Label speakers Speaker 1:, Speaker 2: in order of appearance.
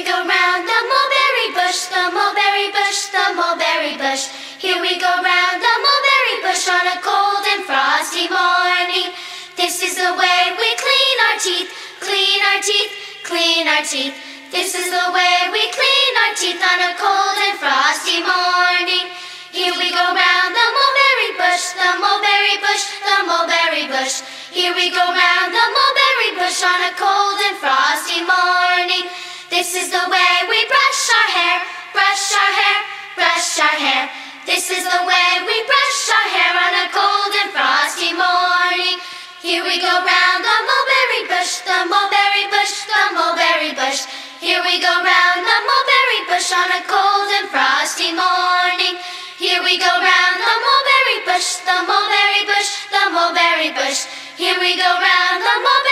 Speaker 1: we go round the mulberry bush, the mulberry bush, the mulberry bush. Here we go round the mulberry bush on a cold and frosty morning. This is the way we clean our teeth, clean our teeth, clean our teeth. This is the way we clean our teeth on a cold and frosty morning. Here we go round the mulberry bush, the mulberry bush, the mulberry bush. Here we go round This is the way we brush our hair, brush our hair, brush our hair. This is the way we brush our hair on a cold and frosty morning. Here we go round the mulberry bush, the mulberry bush, the mulberry bush. Here we go round the mulberry bush on a cold and frosty morning. Here we go round the mulberry bush, the mulberry bush, the mulberry bush. Here we go round the mulberry